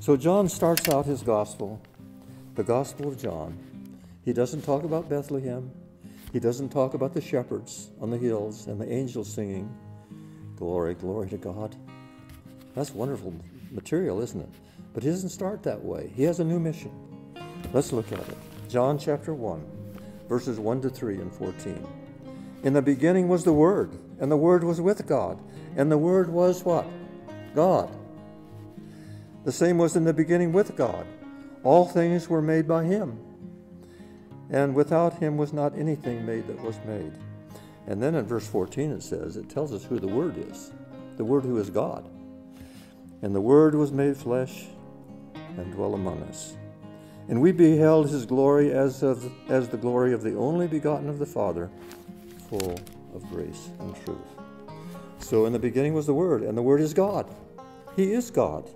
So John starts out his gospel, the Gospel of John. He doesn't talk about Bethlehem. He doesn't talk about the shepherds on the hills and the angels singing, Glory, glory to God. That's wonderful material, isn't it? But he doesn't start that way. He has a new mission. Let's look at it. John chapter 1, verses 1 to 3 and 14. In the beginning was the Word, and the Word was with God, and the Word was what? God. The same was in the beginning with God. All things were made by Him, and without Him was not anything made that was made. And then in verse 14 it says, it tells us who the Word is the Word who is God. And the Word was made flesh and dwelt among us. And we beheld his glory as, of, as the glory of the only begotten of the Father, full of grace and truth. So in the beginning was the Word, and the Word is God. He is God.